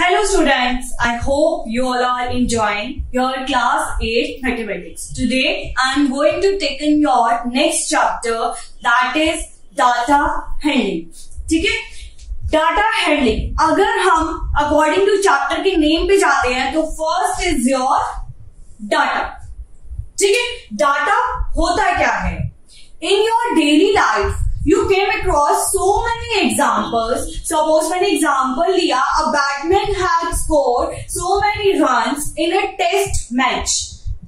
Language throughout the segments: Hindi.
Hello students, I hope you all are enjoying your class 8 mathematics. Today I am going to take in your next chapter that is data handling. ठीक है डाटा हैंडलिंग अगर हम अकॉर्डिंग टू चैप्टर के नेम पे जाते हैं तो फ़र्स्ट इज़ योर डाटा ठीक है डाटा होता क्या है in your daily life you came across so many examples. Suppose मैंने example लिया, a batsman had scored so many runs in a test match.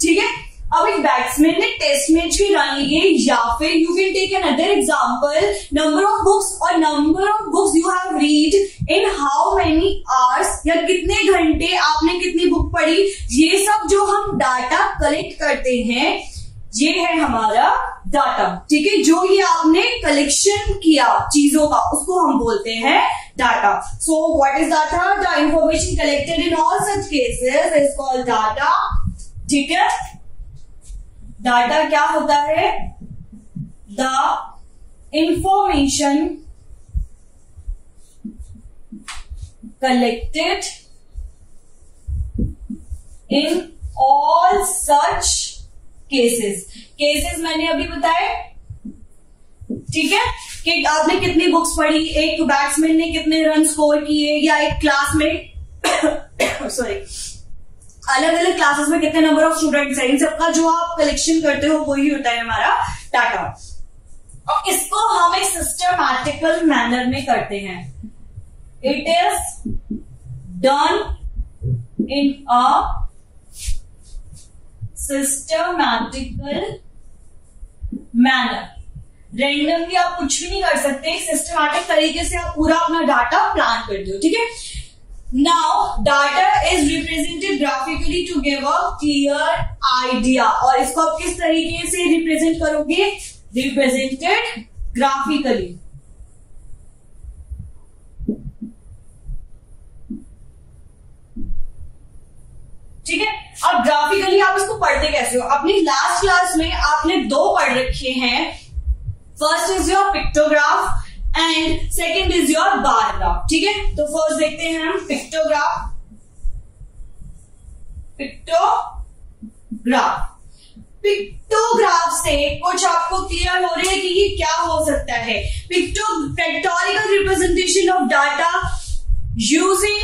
ठीक है अब एक बैट्समैन ने टेस्ट मैच के रन लिए या फिर you can take another example number of books और number of books you have read in how many hours या कितने घंटे आपने कितनी बुक पढ़ी ये सब जो हम डाटा कलेक्ट करते हैं ये है हमारा डाटा ठीक है? जो ये आपने कलेक्शन किया चीज़ों का, उसको हम बोलते हैं data so what is data the information collected in all such cases is called data ठीक है? डाटा क्या होता है? The information collected in all such cases cases मैंने अभी बताए। ठीक है? कि आपने कितनी बुक्स पढ़ी? एक बैट्समैन ने कितने रन स्कोर किए? या एक क्लास में सॉरी अलग अलग क्लासेस में कितने नंबर ऑफ़ स्टूडेंट्स हैं? इन सबका जो आप कलेक्शन करते हो, वही होता है हमारा डाटा और इसको हम एक सिस्टमैटिकल मैनर में करते हैं। It is done in a systematical manner randomly आप कुछ भी नहीं कर सकते। सिस्टमैटिक तरीके से आप पूरा अपना डाटा प्लान करते हो ठीक है? Now data is represented graphically to give a clear idea और इसको आप किस तरीके से रिप्रेजेंट करोगे? रिप्रेजेंटेड ग्राफिकली ठीक है? अब ग्राफिकली आप इसको पढ़ते कैसे हो? अपनी लास्ट क्लास में आपने दो पढ़ रखे हैं। First is your pictograph and second is your bar graph ठीक है? तो फ़र्स्ट देखते हैं हम पिक्टोग्राफ पिक्टोग्राफ पिक्टोग्राफ से कुछ आपको क्लियर हो रहा है कि ये क्या हो सकता है। Picto pictorial representation of data using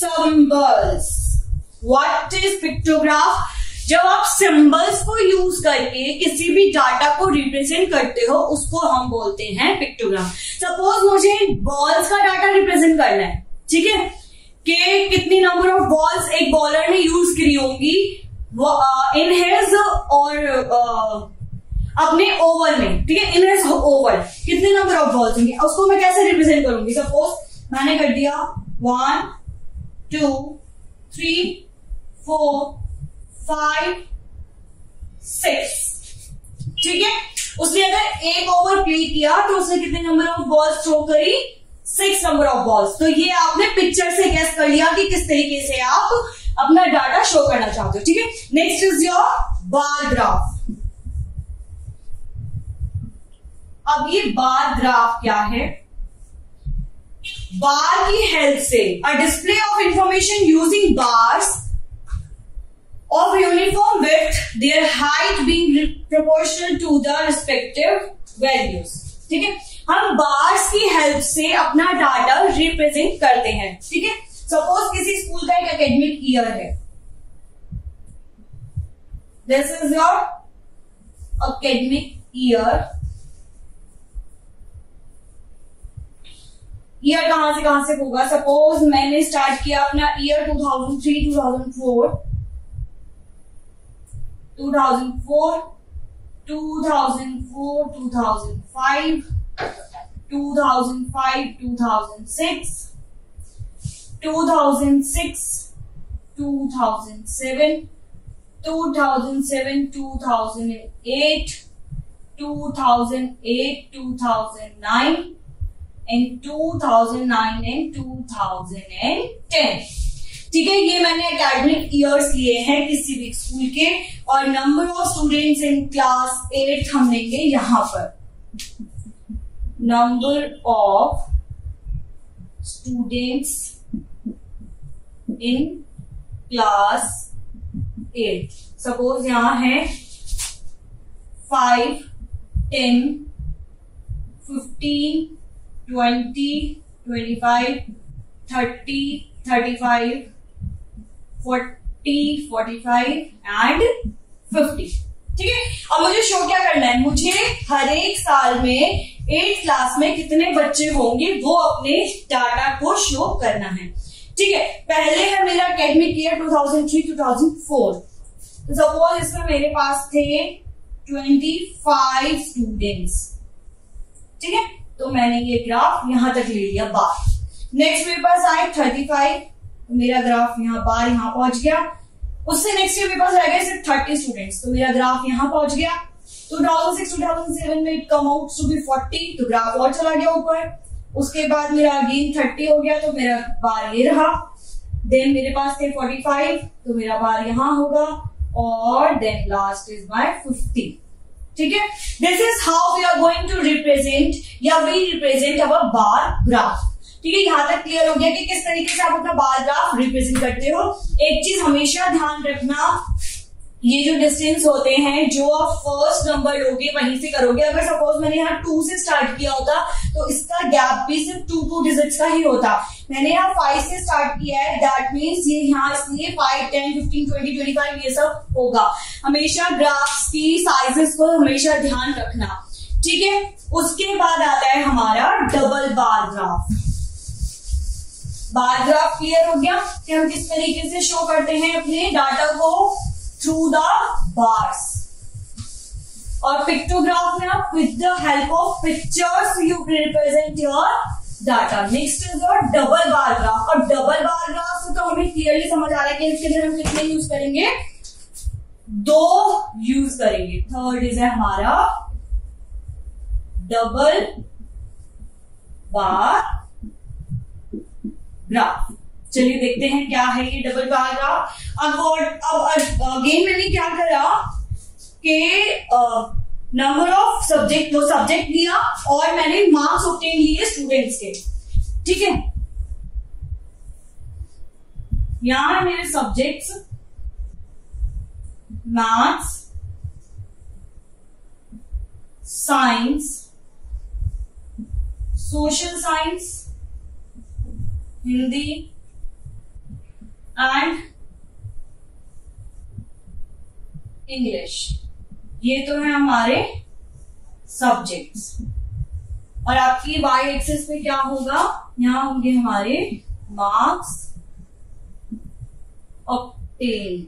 symbols what is pictograph जब आप सिंबल्स को यूज़ करके किसी भी डाटा को रिप्रेजेंट करते हो, उसको हम बोलते हैं पिक्टोग्राफ सपोज़ मुझे बॉल्स का डाटा रिप्रेजेंट करना है, ठीक है? कि कितनी नंबर ऑफ़ बॉल्स एक बॉलर ने यूज़ करी होंगी इन हेज और अपने ओवर में, ठीक है? इन हेज ओवर कितने नंबर ऑफ़ बॉल्स होंगे? उसको मैं कैसे रिप्रेजेंट करूँगी? सपोज़ मैंने कर दिया one two, three, four, five, six. ठीक है? उसने अगर एक ओवर प्ले किया तो उसने कितने नंबर ऑफ़ बॉल्स थ्रो करी? सिक्स नंबर ऑफ़ बॉल्स तो ये आपने पिक्चर से गैस कर लिया कि किस तरीके से आप अपना डाटा शो करना चाहते हो, ठीक है? Next is your bar graph अब ये बार ग्राफ क्या है? बार की हेल्प से a display of information using bars of uniform with their height being proportional to the respective values ठीक है? हम बार्स की हेल्प से अपना डाटा रिप्रेजेंट करते हैं। ठीक है? सपोज़ किसी स्कूल का एक एकेडमिक ईयर है। This is your academic year year कहाँ से कहाँ से होगा सपोज़ मैंने स्टार्ट किया अपना ईयर 2003 2004 2004 2004 2005 2005 2006 2006 2007 2007 2008 2008 2009 इन 2009 एंड 2010 ठीक है, ये मैंने एकेडमिक ईयर्स लिए हैं किसी भी स्कूल के और number of students in class eight हम लेंगे यहाँ पर। Number of students in class eight suppose यहाँ है five ten fifteen twenty twenty five, thirty thirty five, forty forty five, and fifty. ठीक है? अब मुझे शो क्या करना है? मुझे हर एक साल में एट क्लास में कितने बच्चे होंगे, वो अपने डाटा को शो करना है। ठीक है? पहले है मेरा अकेडमिक ईयर 2003-2004 तो सपोज़ इसमें मेरे पास थे 25 स्टूडेंट्स ठीक है? तो मैंने ये ग्राफ यहाँ तक ले लिया, बार। नेक्स्ट मेरे पास आए 35 तो मेरा ग्राफ यहाँ बार यहाँ पहुँच गया। उससे नेक्स्ट ईयर मेरे पास रह गए सिर्फ़ थर्टी स्टूडेंट्स तो मेरा ग्राफ यहाँ पहुँच गया। 2006 2007 में it come out to be 40 तो ग्राफ और चला गया ऊपर। उसके बाद मेरा अगेन थर्टी हो गया तो मेरा बार ये रहा। देन मेरे पास थे फोर्टी फाइव तो मेरा बार यहाँ होगा। और then last is my fifty ठीक है? This is how we are going to represent या we represent our bar graph ठीक है? यहाँ तक क्लियर हो गया कि किस तरीके से आप अपना बार ग्राफ रिप्रेजेंट करते हो। एक चीज़ हमेशा ध्यान रखना ये जो डिस्टेंस होते हैं, जो आप फ़र्स्ट नंबर लोगे, वहीं से करोगे। अगर सपोज़ मैंने यहाँ टू से स्टार्ट किया होता तो इसका गैप भी सिर्फ़ टू टू डिजिट्स का ही होता। मैंने यहाँ फाइव से स्टार्ट किया है दैट मीन्स ये यहाँ इसलिए five ten fifteen twenty twenty five ये सब होगा। हमेशा ग्राफ्स की साइजेस को हमेशा ध्यान रखना। ठीक है? उसके बाद आता है हमारा double bar graph bar graph clear हो गया कि हम किस तरीके से शो करते हैं अपने डाटा को? थ्रू द बार्स और पिक्टोग्राफ में आप with the help of pictures you represent your data next is your double bar graph और डबल बार ग्राफ से तो हमें क्लियरली समझ आ रहा है कि इसके अंदर हम कितने यूज़ करेंगे? दो यूज़ करेंगे. थर्ड इज़ है हमारा डबल बार ग्राफ चलिए देखते हैं क्या है ये डबल बार ग्राफ अब अब अगेन मैंने क्या करा कि नंबर ऑफ़ सब्जेक्ट दो सब्जेक्ट लिया और मैंने मार्क्स ऑप्टेन लिए स्टूडेंट्स के। ठीक है? यहाँ है मेरे subjects maths science social science Hindi and English ये तो है हमारे सब्जेक्ट्स और आपकी वाई एक्सेस पे क्या होगा? यहाँ होंगे हमारे मार्क्स ऑप्टेन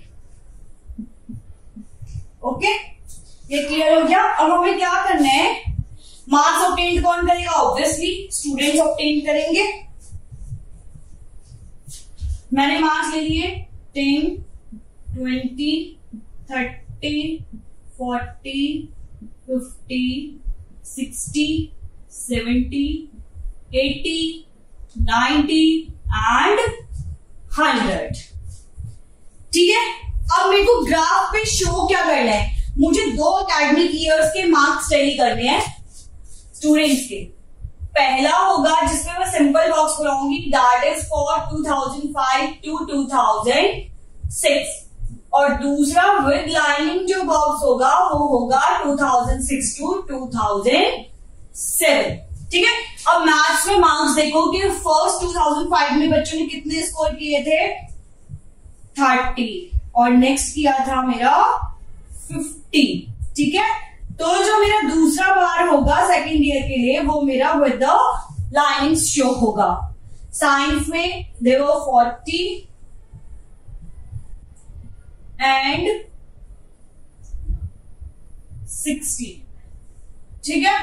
ओके ये क्लियर हो गया? अब हमें क्या करना है? मार्क्स ऑप्टेन कौन करेगा? ऑब्वियसली स्टूडेंट्स ऑप्टेन करेंगे। मैंने मार्क्स ले लिए ten twenty thirty forty fifty sixty seventy eighty ninety and hundred ठीक है? अब मेरे को ग्राफ पे शो क्या करना है? मुझे दो अकेडमिक ईयर्स के मार्क्स स्टडी करने हैं स्टूडेंट्स के। पहला होगा जिसमें मैं सिंपल बॉक्स बनाऊँगी दैट इज़ फॉर 2005 टू 2006 और दूसरा विद लाइनिंग जो बॉक्स होगा, वो होगा 2006 टू 2007 ठीक है? अब मैथ्स में मार्क्स देखो कि फ़र्स्ट 2005 में बच्चों ने कितने स्कोर किए थे? 30 और नेक्स्ट किया था मेरा 50 ठीक है? तो जो मेरा दूसरा बार होगा सेकेंड ईयर के लिए, वो मेरा विद द लाइनिंग शो होगा। साइंस में देखो फोर्टी एंड सिक्सटी ठीक है?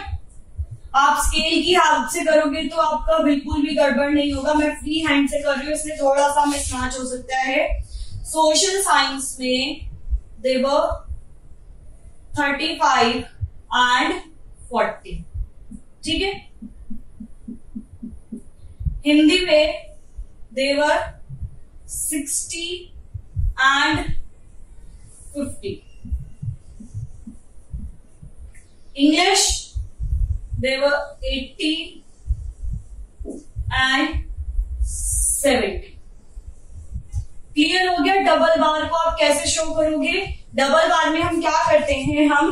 आप स्केल की हाथ से करोगे तो आपका बिल्कुल भी गड़बड़ नहीं होगा। मैं फ्री हैंड से कर रही हूँ इसलिए थोड़ा सा मिसमैच हो सकता है। सोशल साइंस में there were thirty five and forty ठीक है? हिंदी में there were sixty and fifty English there were eighty and seventy clear हो गया? डबल बार को आप कैसे शो करोगे? डबल बार में हम क्या करते हैं? हम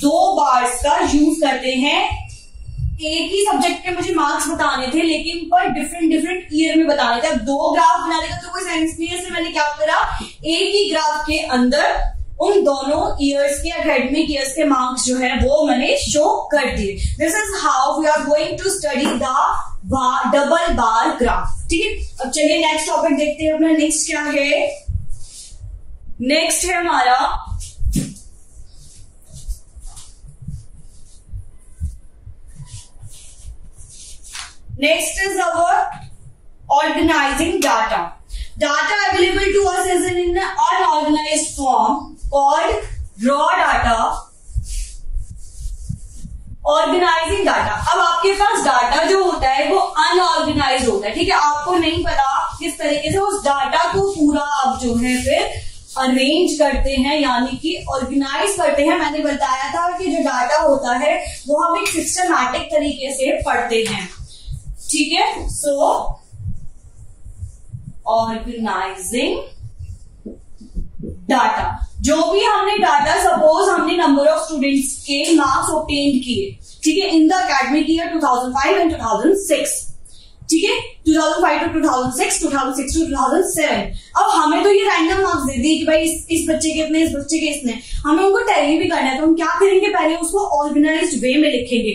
दो बार्स का यूज़ करते हैं। एक ही सब्जेक्ट के मुझे मार्क्स बताने थे, लेकिन पर डिफरेंट डिफरेंट ईयर में बताने थे। दो ग्राफ बनाने का तो कोई सेंस नहीं है मैंने क्या करा? एक ही ग्राफ के अंदर उन दोनों ईयर्स के अकेडमिक ईयर्स के मार्क्स जो है, वो मैंने शो कर दिए। This is how we are going to study the double bar graph ठीक है? अब चलिए नेक्स्ट टॉपिक देखते हैं अपना। नेक्स्ट क्या है? नेक्स्ट है हमारा। Next is our organising data data available to us is in in unorganise form called raw data organising data अब आपके पास डाटा जो होता है वो अनऑर्गेनाइज होता है, ठीक है? आपको नहीं पता किस तरीके से उस डाटा को पूरा आप जो है फिर अरेंज करते हैं, यानी कि ऑर्गेनाइज करते हैं। मैंने बताया था कि जो डाटा होता है, वो हम एक सिस्टमैटिक तरीके से पढ़ते हैं। ठीक है? सो ऑर्गेनाइजिंग डाटा जो भी हमने डाटा सपोज़ हमने नंबर ऑफ़ स्टूडेंट्स के मार्क्स ऑप्टेन किए, ठीक है? In the academic year 2005 and 2006 ठीक है? 2005 टू 2006 2006 टू 2007 अब हमें तो ये रैंडम मार्क्स दे दिए कि भाई इस, इस बच्चे के इतने इस बच्चे के इतने हमें उनको टैली भी करना है तो हम क्या करेंगे पहले उसको ऑर्गेनाइज वे में लिखेंगे।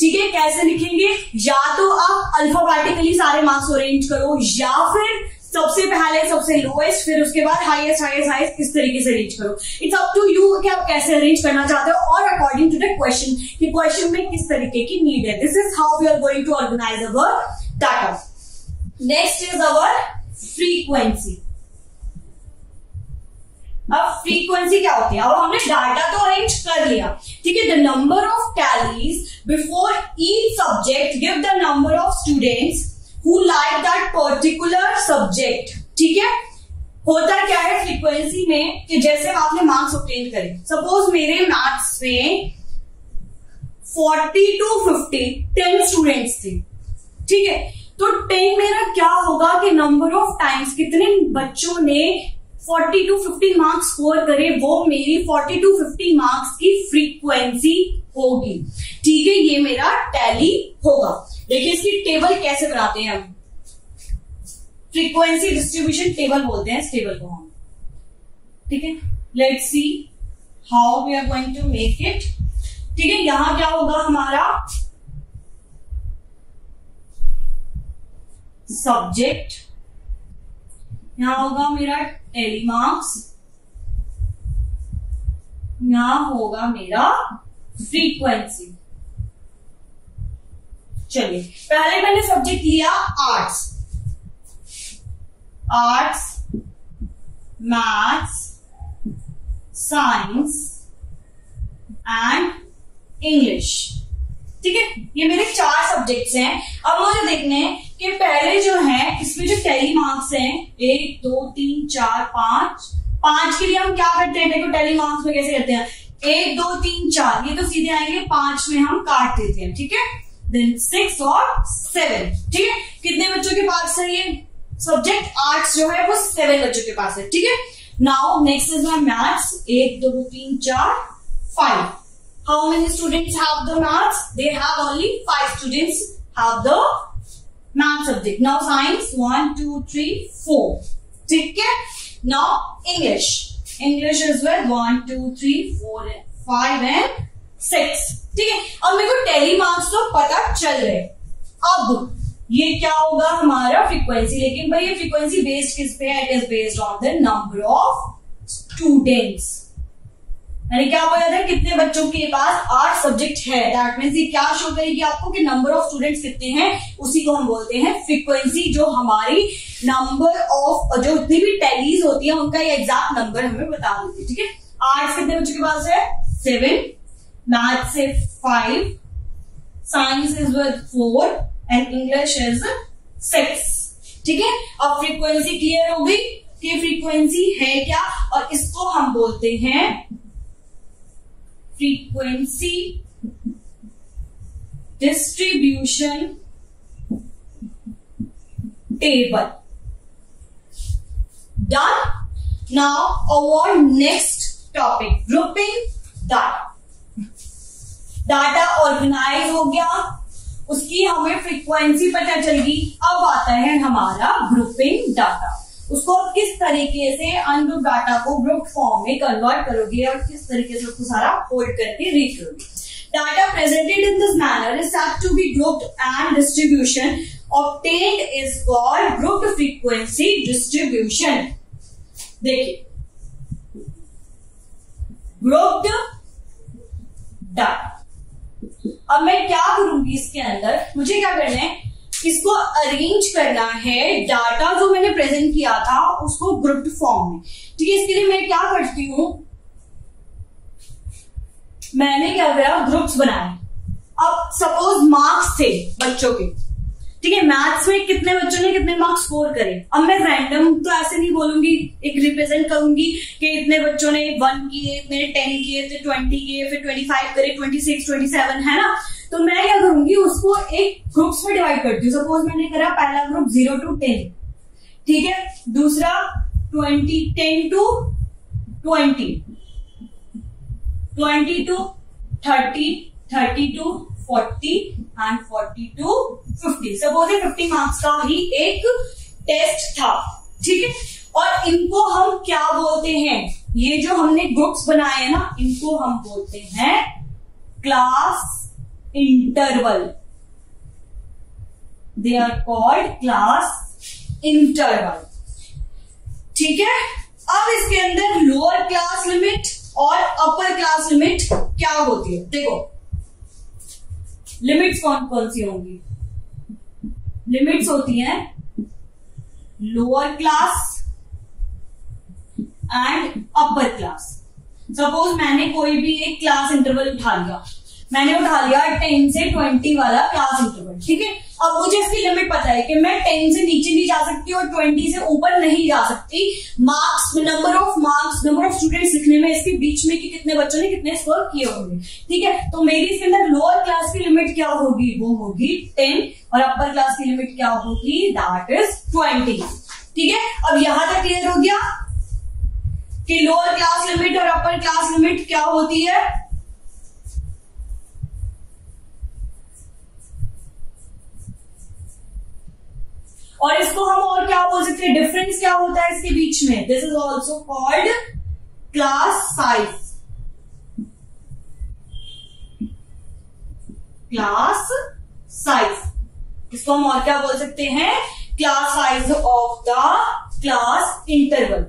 ठीक है? कैसे लिखेंगे? या तो आप अल्फाबेटिकली सारे मार्क्स अरेंज करो या फिर सबसे पहले सबसे लोएस्ट फिर उसके बाद हाईएस्ट हाईएस्ट हाईएस्ट किस तरीके से अरेंज करो। इट्स अप टू यू कि आप कैसे अरेंज करना चाहते हो और अकॉर्डिंग टू द क्वेश्चन कि क्वेश्चन में किस तरीके की नीड है। This is how we are going to organise our data next is our frequency अब फ्रीक्वेंसी क्या होती है? अब हमने डाटा तो अरेंज कर लिया। ठीक है the number of tallies before each subject give the number of students who like that particular subject ठीक है? होता क्या है फ्रीक्वेंसी में? कि जैसे आपने मार्क्स ऑप्टेन करे। सपोज़ मेरे मैथ्स में 40 टू 50 10 स्टूडेंट्स थे। ठीक है? तो टेन मेरा क्या होगा कि नंबर ऑफ़ टाइम्स कितने बच्चों ने 40 टू 50 मार्क्स स्कोर करे, वो मेरी 40 टू 50 मार्क्स की फ्रीक्वेंसी होगी। ठीक है? ये मेरा टैली होगा। देखिए इसकी टेबल कैसे बनाते हैं हम? फ्रीक्वेंसी डिस्ट्रीब्यूशन टेबल बोलते हैं इस टेबल को हम। ठीक है? Let see how we are going to make it ठीक है? यहाँ क्या होगा हमारा? सब्जेक्ट यहाँ होगा मेरा टेलीमार्क्स यहाँ होगा मेरा फ्रीक्वेंसी चलिए, पहले मैंने सब्जेक्ट लिया arts arts maths science and English ठीक है? ये मेरे चार सब्जेक्ट्स हैं। अब मुझे देखने हैं कि पहले जो है, इसमें जो टेली मार्क्स हैं, एक, दो, तीन, चार, पाँच। पाँच के लिए हम क्या करते हैं? देखो टेली मार्क्स में कैसे करते हैं? एक, दो, तीन, चार। ये तो सीधे आएँगे, पाँच में हम काट देते हैं, ठीक है? देन सिक्स और सेवन ठीक है? कितने बच्चों के पास है ये सब्जेक्ट आर्ट्स जो है, वो सेवन बच्चों के पास है, ठीक है? Now next is my maths एक, दो, तीन, चार five how many students have the maths they have only five students have the math subject now science one two three four ठीक है now english english as well one two three four five and six ठीक है अब मेरे को टेली मार्क्स तो पता चल रहे अब ये क्या होगा हमारा फ्रीक्वेंसी लेकिन भाई ये फ्रीक्वेंसी बेस्ड किस पे है it is based on the number of students मैंने क्या बोला था? कितने बच्चों के पास आठ सब्जेक्ट है? दैट मीन्स ये क्या शो करेगी आपको कि नंबर ऑफ़ स्टूडेंट्स कितने हैं? उसी को हम बोलते हैं फ्रीक्वेंसी जो हमारी नंबर ऑफ़ जो जितनी भी टैलीज होती है, उनका ये एग्जैक्ट नंबर हमें बता देती है, ठीक है? आर्ट्स कितने बच्चों के पास है? सेवन मैथ से five science is with four and English is six ठीक है? अब फ्रीक्वेंसी क्लियर हो गई कि फ्रीक्वेंसी है क्या? और इसको हम बोलते हैं frequency distribution table. Done? Now our next topic grouping data. Data organise हो गया उसकी हमें फ्रीक्वेंसी पता चल गई अब आता है हमारा ग्रुपिंग डाटा उसको किस तरीके से अनग्रुप डाटा को ग्रुप फॉर्म में कन्वर्ट करोगे और किस तरीके से उसको सारा होल्ड करके रीड करोगे? Data presented in this manner is said to be grouped and distribution obtained is called grouped frequency distribution. देखिए ग्रुप्ड डाटा अब मैं क्या करूँगी इसके अंदर? मुझे क्या करना है? इसको अरेंज करना है डाटा जो मैंने प्रेजेंट किया था, उसको ग्रुप फॉर्म में। ठीक है, इसके लिए मैं क्या करती हूँ? मैंने क्या करा? ग्रुप्स बनाए। अब सपोज़ मार्क्स थे बच्चों के। ठीक है मैथ्स में कितने बच्चों ने कितने मार्क्स स्कोर करे? अब मैं रैंडम तो ऐसे नहीं बोलूँगी, एक रिप्रेजेंट करूँगी कि इतने बच्चों ने वन किए, इतने टेन किए फिर ट्वेंटी किए, फिर ट्वेंटी फाइव करे ट्वेंटी सिक्स ट्वेंटी सेवन है ना? तो मैं क्या करूँगी, उसको एक ग्रुप्स में डिवाइड करती हूँ। सपोज़ मैंने करा पहला ग्रुप ज़ीरो टू टेन ठीक है? दूसरा twenty ten to twenty twenty to thirty thirty to forty and forty to fifty suppose fifty marks का ही एक टेस्ट था। ठीक है? और इनको हम क्या बोलते हैं? ये जो हमने ग्रुप्स बनाए हैं ना, इनको हम बोलते हैं class interval they are called class interval ठीक है? अब इसके अंदर लोअर क्लास लिमिट और अपर क्लास लिमिट क्या होती है? देखो लिमिट्स कौन कौन सी होंगी? लिमिट्स होती हैं lower class and upper class suppose मैंने कोई भी एक क्लास इंटरवल उठा लिया। मैंने उठा लिया टेन से ट्वेंटी वाला क्लास इंटरवल ठीक है? अब मुझे इसकी लिमिट पता है कि मैं टेन से नीचे नहीं जा सकती और ट्वेंटी से ऊपर नहीं जा सकती। Marks number of marks number of students लिखने में इसके बीच में कि कितने बच्चों ने कितने स्कोर किए होंगे। ठीक है? तो मेरी इसके अंदर लोअर क्लास की लिमिट क्या होगी? वो होगी टेन और अपर क्लास की लिमिट क्या होगी? दैट इज़ ट्वेंटी ठीक है? अब यहाँ तक क्लियर हो गया कि लोअर क्लास लिमिट और अपर क्लास लिमिट क्या होती है? और इसको हम और क्या बोल सकते हैं? डिफरेंस क्या होता है इसके बीच में? This is also called class size class size इसको हम और क्या बोल सकते हैं? Class size of the class interval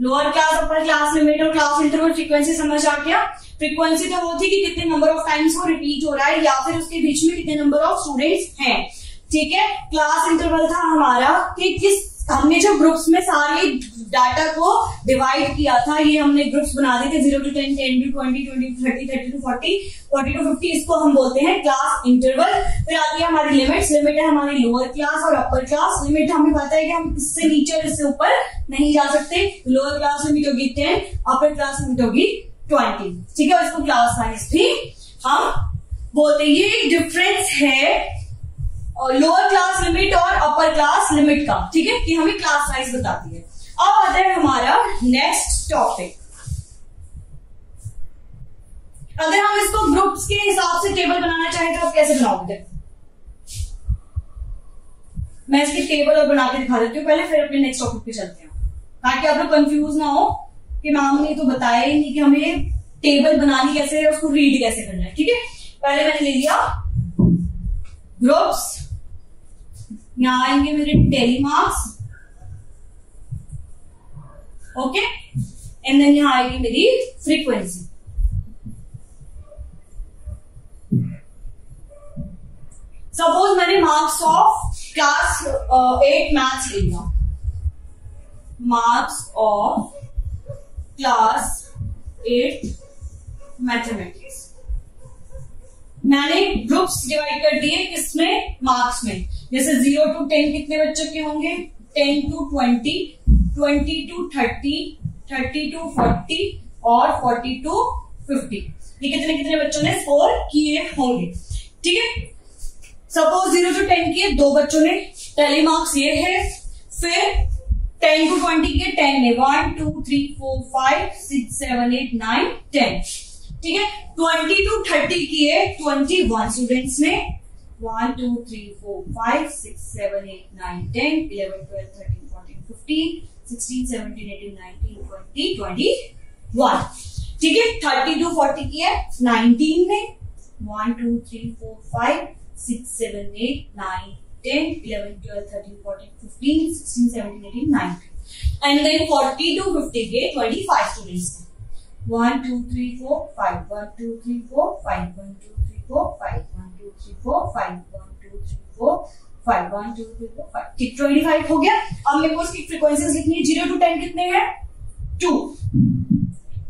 lower class upper class limit और क्लास इंटरवल फ्रीक्वेंसी समझ आ गया? फ्रीक्वेंसी तो वो थी कि कितने नंबर ऑफ़ टाइम्स वो रिपीट हो रहा है, या फिर उसके बीच में कितने नंबर ऑफ़ स्टूडेंट्स हैं। ठीक है? क्लास इंटरवल था हमारा कि किस, हमने जो ग्रुप्स में सारे डाटा को डिवाइड किया था, ये हमने ग्रुप्स बना दिए थे zero to ten ten to twenty twenty thirty thirty to forty forty to fifty इसको हम बोलते हैं क्लास इंटरवल फिर आती है हमारी लिमिट्स लिमिट है हमारी लोअर क्लास और अपर क्लास लिमिट हमें पता है कि हम इससे नीचे और इससे ऊपर नहीं जा सकते। लोअर क्लास लिमिट होगी टेन अपर क्लास लिमिट होगी ट्वेंटी। ठीक है, इसको क्लास साइज़ भी हम बोलते हैं, ये डिफरेंस है लोअर क्लास लिमिट और अपर क्लास लिमिट का। ठीक है कि हमें क्लास साइज़ बताती है। अब आता है हमारा नेक्स्ट टॉपिक अगर हम इसको ग्रुप्स के हिसाब से टेबल बनाना चाहें तो आप कैसे बनाओगे? मैं इसकी टेबल और बना के दिखा देती हूँ, पहले फिर अपने नेक्स्ट टॉपिक पे चलते हैं। ताकि आप लोग कंफ्यूज ना हो। कि मैम ने तो बताया ही नहीं कि हमें टेबल बनानी कैसे है, उसको रीड कैसे करना है, ठीक है? पहले मैंने ले लिया। ग्रुप्स यहाँ आएँगे मेरे tally marks okay and then यहाँ आएगी मेरी फ्रीक्वेंसी सपोज़ मैंने marks of class eight maths ले लिया। Marks of class eight mathematics मैंने ग्रुप्स डिवाइड कर दिए किसमें मार्क्स में। जैसे ज़ीरो टू टेन कितने बच्चों के होंगे? Ten to twenty twenty to thirty thirty to forty और फोर्टी टू फिफ्टी ये कितने कितने बच्चों ने स्कोर किए होंगे? ठीक है? सपोज़ ज़ीरो टू टेन किए, दो बच्चों ने टेली मार्क्स ये है, फिर टेन टू ट्वेंटी के टेन ने one, two, three, four, five, six, seven, eight, nine, ten. ठीक है? ट्वेंटी टू थर्टी किए ट्वेंटी वन स्टूडेंट्स ने। One, two, three, four, five, six, seven, eight, nine, ten, eleven, twelve, thirteen, fourteen, fifteen, sixteen, seventeen, eighteen, nineteen, twenty twenty one. ठीक है? थर्टी टू फोर्टी की है। नाइनटीन में। One, two, three, four, five, six, seven, eight, nine ten eleven twelve thirteen fourteen fifteen sixteen seventeen eighteen nineteen and then forty to fifty के twenty five students one two three four five one two three four five one two three four five one two three four five one two three four five one two three four five ठीक ट्वेंटी फाइव हो गया। अब मेरे को उसकी फ्रीक्वेंसीज लिखनी है। ज़ीरो टू टेन कितने हैं? To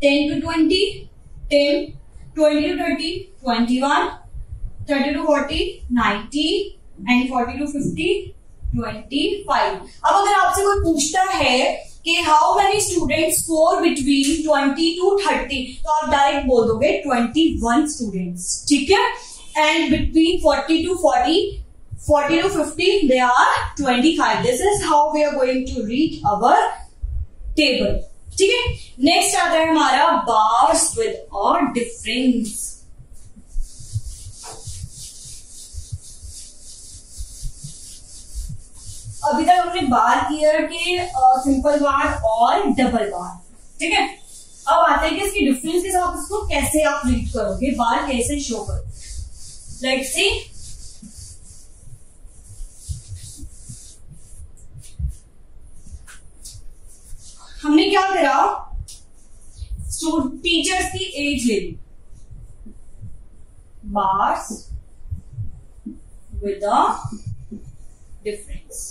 10 to 20, 10, 20 to 30, 21, 30 to 40, 90 and 40 to 50, 25. अब अगर आपसे कोई पूछता है कि how many student score between 20 to 30 तो आप डायरेक्ट बोल दोगे 21 स्टूडेंट्स ठीक है? And between 40 to 40 40 to 50 they are 25 this is how we are going to read our table. ठीक है? नेक्स्ट आता है हमारा बार्स विद और डिफरेंस अभी तक हमने बार किया कि सिंपल बार और डबल बार ठीक है? अब आते हैं कि इसकी डिफरेंस के साथ इसको कैसे आप रीड करोगे? बार कैसे शो करोगे? लेट सी हमने क्या करा? टीचर्स की एज ले ली। बार्स विद डिफरेंस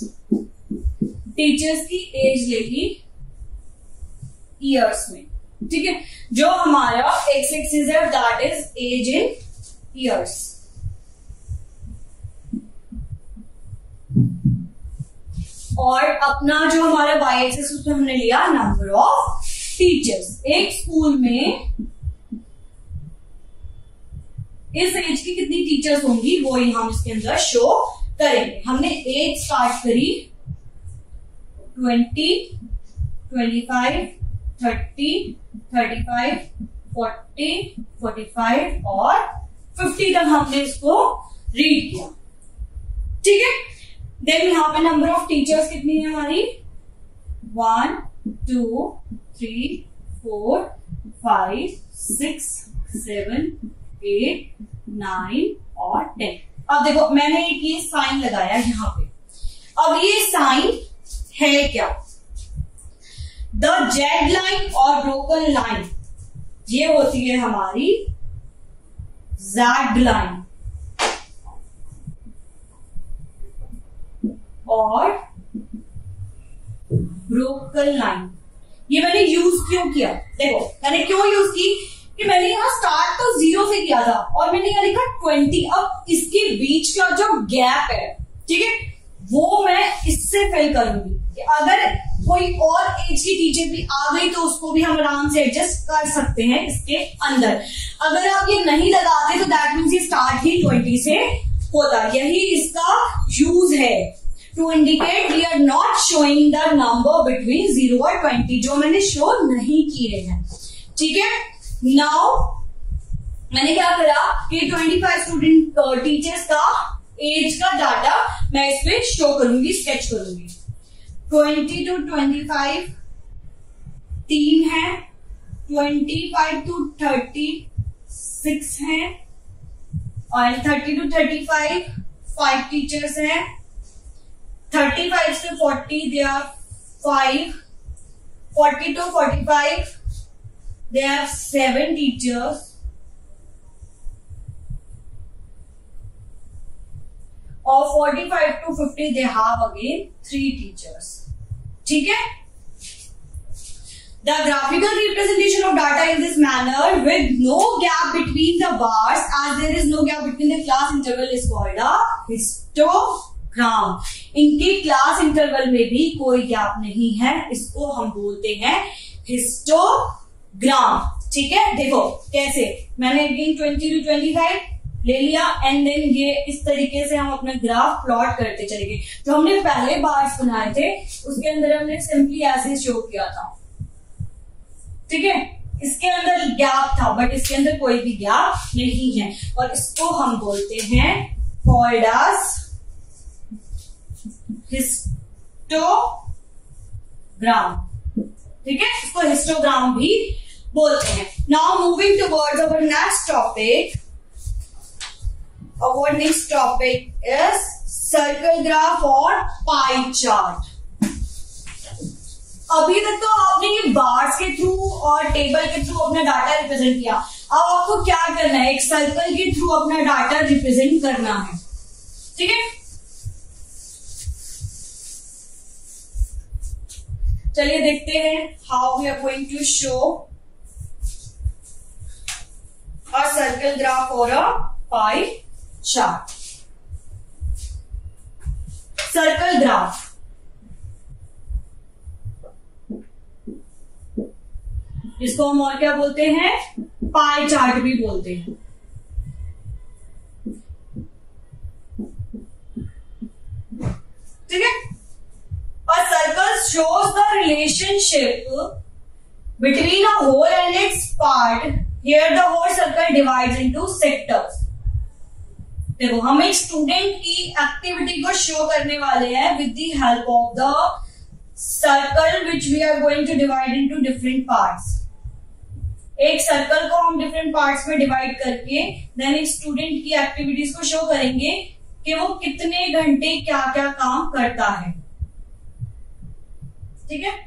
टीचर्स की एज लेगी ईयर्स में। ठीक है? जो हमारा एक्स एक्सिस है that is age in years और अपना जो हमारा वाई एक्सेस उसमें हमने लिया नंबर ऑफ़ टीचर्स एक स्कूल में इस एज की कितनी टीचर्स होंगी, वो ही हम इसके अंदर शो करेंगे हमने एज स्टार्ट करी। Twenty twenty five thirty thirty five forty forty five और फिफ्टी तक हमने इसको रीड किया। ठीक है? देन यहाँ पे नंबर ऑफ़ टीचर्स कितनी है हमारी? One two three four five six seven eight nine और टेन अब देखो, मैंने एक ये साइन लगाया यहाँ पे। अब ये साइन है क्या? द जेड लाइन और ब्रोकन लाइन ये होती है हमारी जैड लाइन और ब्रोकन लाइन ये मैंने यूज़ क्यों किया? देखो, मैंने क्यों यूज़ की? कि मैंने यहाँ स्टार्ट तो ज़ीरो से किया था और मैंने यहाँ लिखा ट्वेंटी अब इसके बीच का जो गैप है, ठीक है, वो मैं इससे फिल करूँगी। कि अगर कोई और एज की टीचर भी आ गई तो उसको भी हम आराम से एडजस्ट कर सकते हैं इसके अंदर। अगर आप ये नहीं लगाते तो दैट मीन्स ये स्टार्ट ही ट्वेंटी से होता। यही इसका यूज़ है। To indicate we are not showing the number between zero और ट्वेंटी जो मैंने शो नहीं किए हैं। ठीक है? नाउ मैंने क्या करा कि ट्वेंटी फाइव स्टूडेंट टीचर्स का एज का डाटा मैं इस पे शो करूँगी स्केच करूँगी। ट्वेंटी टू ट्वेंटी फाइव तीन है twenty five to thirty six है, और thirty to thirty five five teachers हैं। 35 to 40 they are 5 40 to 45 they have 7 teachers or 45 to 50 they have again 3 teachers ठीक है The graphical representation of data in this manner with no gap between the bars as there is no gap between the class interval is called a histogram. इनके क्लास इंटरवल में भी कोई गैप नहीं है इसको हम बोलते हैं हिस्टोग्राम ठीक है? देखो, कैसे? मैंने again twenty to twenty five ले लिया एंड देन ये इस तरीके से हम अपना ग्राफ प्लॉट करते चले गए। जो हमने पहले बार्स बनाए थे, उसके अंदर हमने सिंपली ऐसे शो किया था। ठीक है? इसके अंदर गैप था बट इसके अंदर कोई भी गैप नहीं है। और इसको हम बोलते हैं कॉल्ड एज हिस्टोग्राम ठीक है? इसको हिस्टोग्राम भी बोलते हैं। Now moving towards our next topic our next topic is circle graph और pie chart. अभी तक तो आपने ये बार्स के थ्रू और टेबल के थ्रू अपना डाटा रिप्रेजेंट किया। अब आपको क्या करना है? एक सर्कल के थ्रू अपना डाटा रिप्रेजेंट करना है। ठीक है? चलिए देखते हैं how we are going to show a circle graph और a pie chart circle graph इसको हम और क्या बोलते हैं? पाई चार्ट भी बोलते हैं है और shows the relationship between a whole and its part here the whole circle divides into sectors देखो, हम एक स्टूडेंट की एक्टिविटी को शो करने वाले हैं with the help of the circle which we are going to divide into different parts एक सर्कल को हम डिफरेंट पार्ट्स में डिवाइड करके देन एक स्टूडेंट की एक्टिविटीज़ को शो करेंगे कि वो कितने घंटे क्या क्या काम करता है। ठीक है?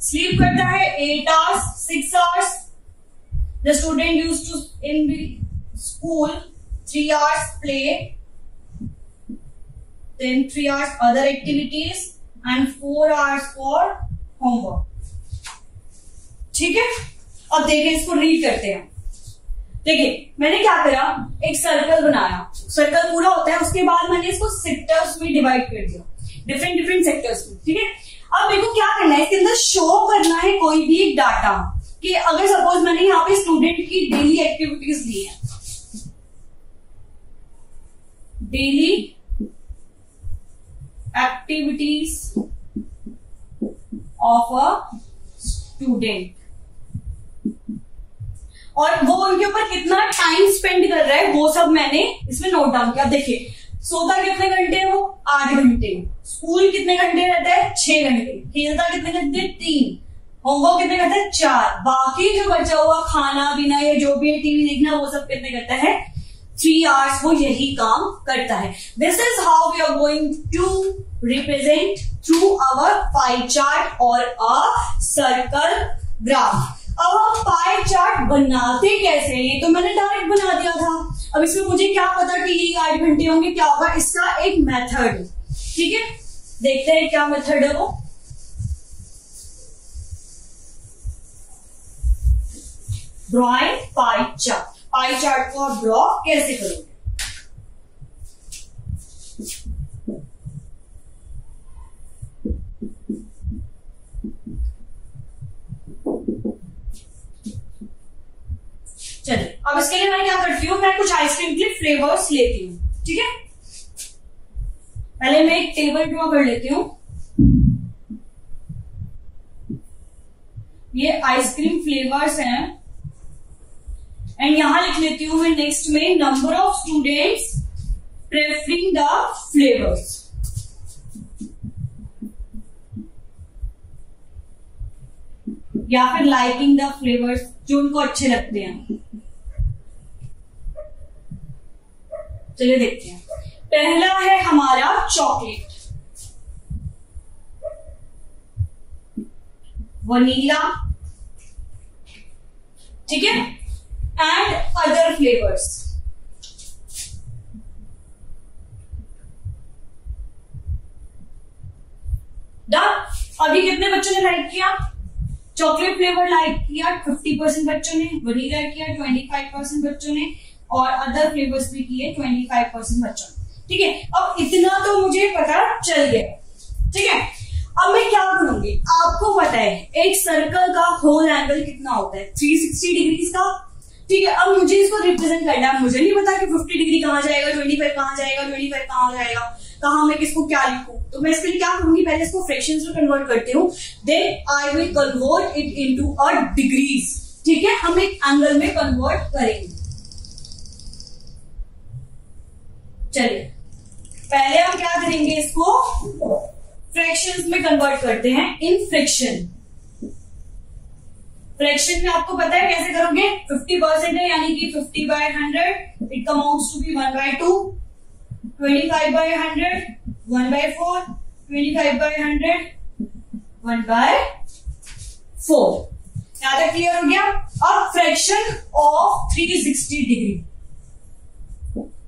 स्लीप करता है eight hours six hours the student use to in school three hours play then three hours other activities and four hours for homework ठीक है? अब देखिए इसको रीड करते हैं। देखिए, मैंने क्या करा? एक सर्कल बनाया। सर्कल पूरा होता है, उसके बाद मैंने इसको सेक्टर्स में डिवाइड कर दिया। डिफरेंट डिफरेंट सेक्टर्स में, ठीक है? अब मेरे को क्या करना है? इसके अंदर शो करना है कोई भी डाटा कि अगर सपोज़ मैंने यहाँ पे स्टूडेंट की डेली एक्टिविटीज़ ली है daily activities of a student और वो उनके ऊपर कितना टाइम स्पेंड कर रहा है, वो सब मैंने इसमें नोट डाउन किया। देखिए, सोता कितने घंटे है? वो आठ घंटे स्कूल कितने घंटे रहता है? छह घंटे। खेलता कितने घंटे? तीन। होमवर्क कितने करता है? चार। बाकी जो बचा हुआ खाना, पीना, या जो भी है, टीवी देखना, वो सब कितने करता है? थ्री आवर्स वो यही काम करता है। This is how we are going to represent through our pie chart और अ सर्कल ग्राफ अब हम पाई चार्ट बनाते कैसे ये तो मैंने डायरेक्ट बना दिया था। अब इसमें मुझे क्या पता कि ये आठ घंटे होंगे, क्या होगा? इसका एक मेथड ठीक है? देखते हैं क्या मेथड है वो। Drawing pie chart pie chart को आप ड्रॉ कैसे करोगे? चलिए, अब इसके लिए मैं क्या करती हूँ, मैं कुछ आइसक्रीम के फ्लेवर्स लेती हूँ, ठीक है? पहले मैं एक टेबल ड्रॉ कर लेती हूँ। ये आइसक्रीम फ्लेवर्स हैं। एंड यहाँ लिख लेती हूँ मैं नेक्स्ट में number of students preferring the flavours या फिर लाइकिंग द फ्लेवर्स जो उनको अच्छे लगते हैं। चलिए देखते हैं। पहला है हमारा चॉकलेट वनीला। ठीक है? एंड अदर फ्लेवर्स अभी कितने बच्चों ने लाइक किया? चॉकलेट फ्लेवर लाइक किया फिफ्टी परसेंट बच्चों ने वनीला किया ट्वेंटी फाइव परसेंट बच्चों ने, और अदर फ्लेवर्स भी किए ट्वेंटी फाइव परसेंट बच्चों ने। ठीक है? अब इतना तो मुझे पता चल गया। ठीक है? अब मैं क्या करूँगी? आपको पता है, एक सर्कल का होल एंगल कितना होता है? 360 डिग्रीज का ठीक है, अब मुझे इसको रिप्रेजेंट करना है। मुझे नहीं पता कि 50 डिग्री कहाँ जाएगा 25 कहाँ जाएगा 25 कहाँ जाएगा, कहा मैं किसको क्या लिखू। तो मैं इसके लिए क्या करूँगी? पहले इसको फ्रैक्शंस में कन्वर्ट करती हूँ। Then I will convert it into a degrees ठीक है, हम एक एंगल में कन्वर्ट करेंगे। चलिए, पहले हम क्या करेंगे इसको? फ्रैक्शंस में कन्वर्ट करते हैं। इन फ्रिक्शन फ्रैक्शन में आपको पता है कैसे करोगे? 50 परसेंट है यानी कि 50 by 100 it amounts to be 1 by 2 25 by 100, 1 by 4, 25 by 100, 1 by 4. यहाँ तक क्लियर हो गया? अब फ्रैक्शन ऑफ़ 360 डिग्री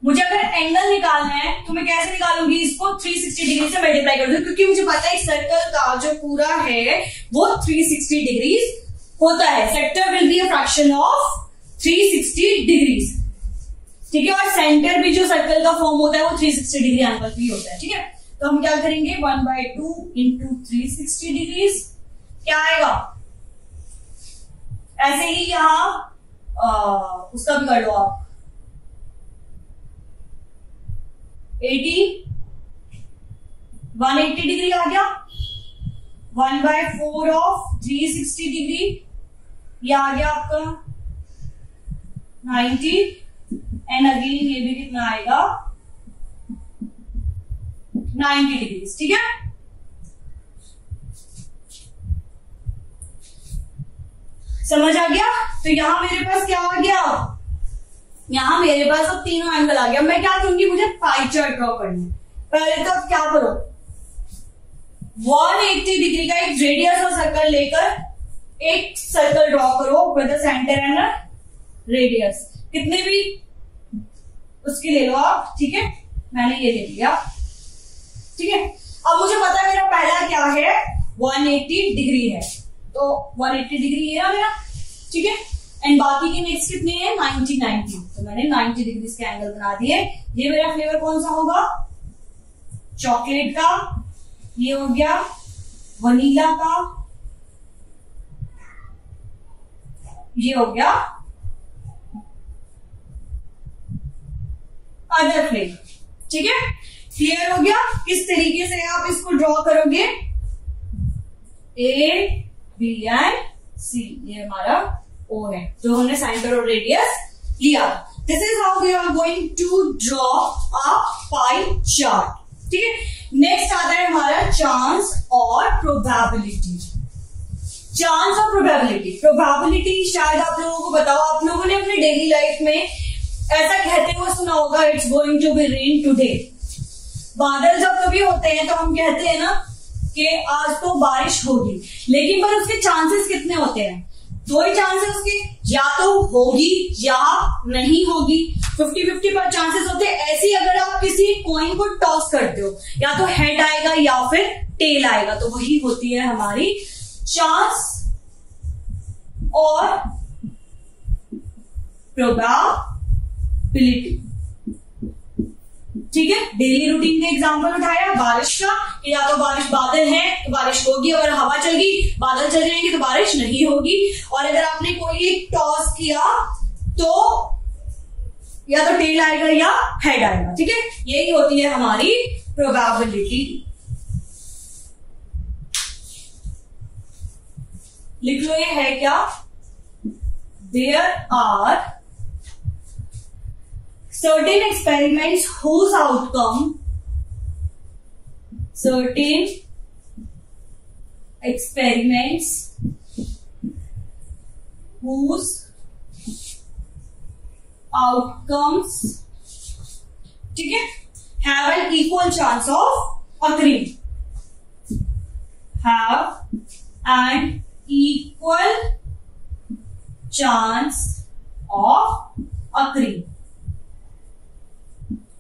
मुझे अगर एंगल निकालना है तो मैं कैसे निकालूँगी इसको? 360 डिग्री से मल्टीप्लाई कर दूँ क्योंकि मुझे पता है सर्कल का जो पूरा है वो 360 डिग्री होता है। Sector will be a fraction of 360 degrees ठीक है? और सेंटर भी जो सर्कल का फॉर्म होता है, वो 360 डिग्री एंगल भी होता है। ठीक है? तो हम क्या करेंगे? One by two into three sixty degrees क्या आएगा? ऐसे ही यहाँ उसका भी कर लो आप। एटी वन एट्टी डिग्री आ गया। One by four of three sixty degree ये आ गया आपका नाइन्टी। एंड अगेन ये भी कितना आएगा? 90 डिग्री ठीक है? समझ आ गया? तो यहाँ मेरे पास क्या आ गया? यहाँ मेरे पास अब तीनों एंगल आ गया। मैं क्या करूँगी? मुझे पाई चार्ट ड्रॉ करनी पहले तो क्या करो? 180 डिग्री का एक रेडियस और सर्कल लेकर एक सर्कल ड्रॉ करो विद सेंटर एंड रेडियस कितने भी, उसकी ले लो आप, ठीक है? मैंने ये ले लिया। ठीक है? अब मुझे पता है मेरा पहला क्या है? 180 डिग्री है। तो 180 डिग्री है ना मेरा। ठीक है? एंड बाकी के नेक्स्ट कितने हैं? 90 90 तो मैंने 90 डिग्री के एंगल बना दिए। ये मेरा फ्लेवर कौन सा होगा? चॉकलेट का। ये हो गया वनीला का। ये हो गया। अदर फ्लेवर ठीक है? क्लियर हो गया? किस तरीके से आप इसको ड्रॉ करोगे? ए बी एंड सी ये हमारा ओ है। जो हमने सेंटर और रेडियस लिया। This is how we are going to draw a pie chart ठीक है? नेक्स्ट आता है हमारा चांस और प्रोबेबिलिटी चांस और प्रोबेबिलिटी प्रोबेबिलिटी शायद आप लोगों को बताओ। आप लोगों ने अपने डेली लाइफ में ऐसा कहते हुए सुना होगा it's going to be rain today बादल जब कभी होते हैं तो हम कहते हैं ना कि आज तो बारिश होगी। लेकिन पर उसके चांसेस कितने होते हैं? दो ही चांसेस उसके। या तो होगी या नहीं होगी। फिफ्टी फिफ्टी पर चांसेस होते हैं। ऐसी अगर आप किसी कॉइन को टॉस करते हो, या तो हेड आएगा या फिर टेल आएगा तो वही होती है हमारी चांस और प्रोबा पिलिटी ठीक है? डेली रूटीन का एग्ज़ाम्पल उठाया, बारिश का, कि या तो बारिश बादल है तो बारिश होगी, अगर हवा चल गई बादल चल जाएँगे तो बारिश नहीं होगी। और अगर आपने कोई एक टॉस किया तो या तो टेल आएगा या हेड आएगा, ठीक है? यही होती है हमारी प्रोबेबिलिटी लिख लो ये है क्या? There are certain experiment whose outcome certain experiment whose outcomes ठीक है? Have an equal chance of occurring have and equal chance of occurring.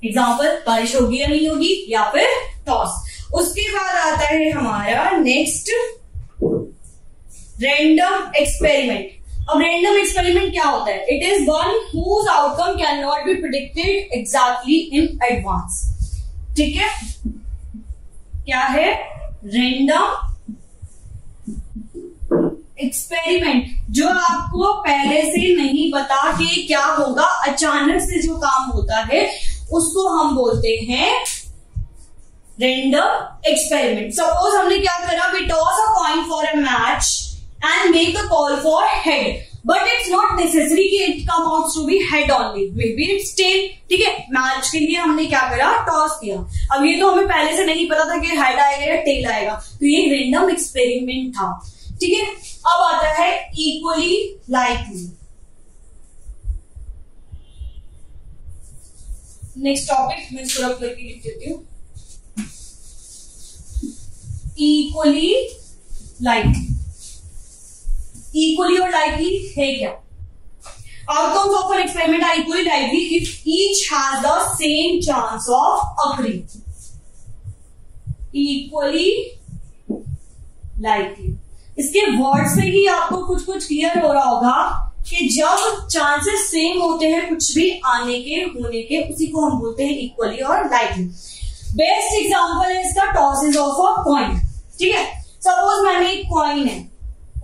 Example बारिश होगी या नहीं होगी, या फिर टॉस उसके बाद आता है हमारा नेक्स्ट रैंडम एक्सपेरिमेंट अब रैंडम एक्सपेरिमेंट क्या होता है? It is one whose outcome can not be predicted exactly in advance ठीक है? क्या है? रैंडम एक्सपेरिमेंट जो आपको पहले से नहीं पता कि क्या होगा, अचानक से जो काम होता है, उसको हम बोलते हैं रेंडम एक्सपेरिमेंट सपोज़ हमने क्या करा? We toss a coin for a match and make a call for head but it's not necessary कि it come out to be head only may be it's tail ठीक है? मैच के लिए हमने क्या करा? टॉस किया. अब ये तो हमें पहले से नहीं पता था कि हेड आएगा या टेल आएगा. तो ये रेंडम एक्सपेरिमेंट था. ठीक है? अब आता है इक्वली लाइकली नेक्स्ट टॉपिक मैं सुरप करके लिख देती हूँ. इक्वली लाइकली इक्वली और लाइकली है क्या? Outcomes of an experiment are equally likely if each has the same chance of occurring equally likely इसके वर्ड से ही आपको कुछ कुछ क्लियर हो रहा होगा कि जब चांसेस सेम होते हैं, कुछ भी आने के, होने के, उसी को हम बोलते हैं इक्वली और लाइकली बेस्ट एग्जांपल है इसका toss is of a coin ठीक है? सपोज़ मैंने एक कॉइन है,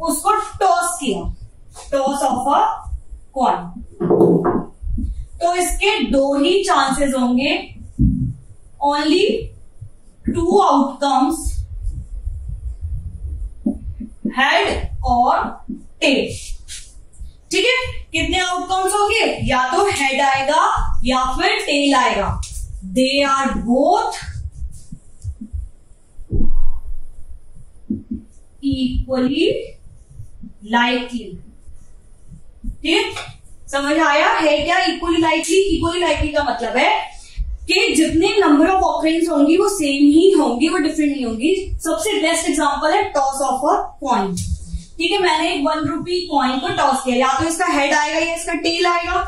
उसको टॉस किया। टॉस ऑफ़ अ कॉइन तो इसके दो ही चांसेस होंगे। ओनली टू आउटकम्स हेड और टेल ठीक है? कितने आउटकम्स होंगे? या तो हेड आएगा, या फिर टेल आएगा। They are both equally likely ठीक समझ आया? है क्या इक्वली लाइकली इक्वली लाइकली का मतलब है कि जितने नंबर ऑफ़ ऑकरेंस होंगी, वो सेम ही होंगी, वो डिफरेंट नहीं होंगी। सबसे बेस्ट एग्जांपल है टॉस ऑफ़ अ कॉइन ठीक है, मैंने एक वन रुपी कॉइन को टॉस किया। या तो इसका हेड आएगा या इसका टेल आएगा।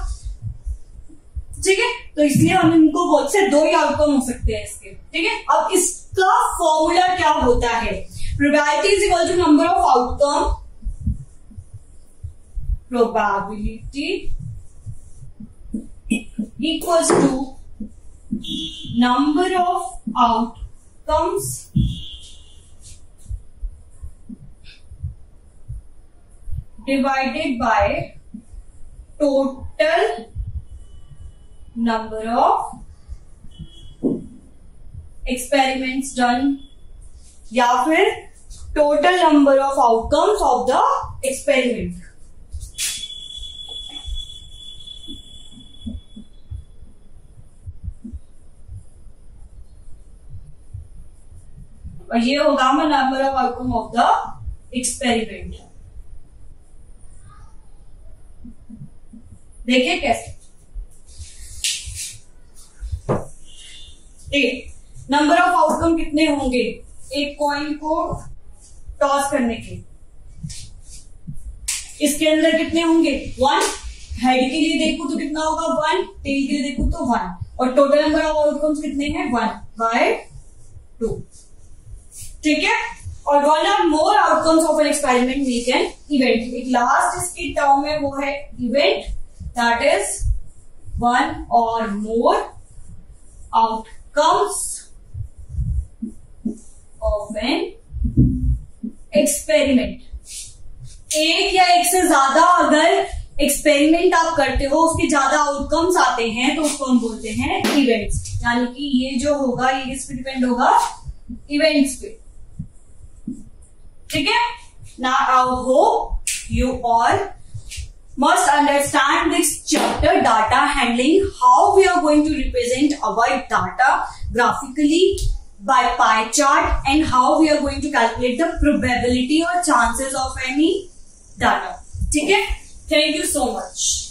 ठीक है तो इसलिए हम इनको बहुत से दो ही आउटकम हो सकते हैं इसके। ठीक है, अब इसका फॉर्मूला क्या होता है? Probability is equal to number of outcome probability equals to number of outcomes divided by total number of experiments done या फिर total number of outcomes of the experiment और ये होगा मैं number of outcome of the experiment देखिए कैसे। नंबर ऑफ़ आउटकम कितने होंगे? एक कॉइन को टॉस करने के। इसके अंदर कितने होंगे? वन हेड के लिए देखो तो कितना होगा? वन टेल के लिए देखो तो वन और टोटल नंबर ऑफ़ आउटकम्स कितने हैं? वन बाय टू ठीक है? और one are more outcomes of an experiment make an event एक लास्ट इसकी टर्म है वो है इवेंट दैट इज़ वन और more outcomes of an experiment एक या एक से ज़्यादा अगर एक्सपेरिमेंट आप करते हो, उसके ज़्यादा आउटकम्स आते हैं तो उसको हम बोलते हैं इवेंट्स यानी कि ये जो होगा, ये किस पे डिपेंड होगा? इवेंट्स पे. ठीक है now i hope you all must understand this chapter data handling how we are going to represent our data graphically by pie chart and how we are going to calculate the probability or chances of any data ठीक है thank you so much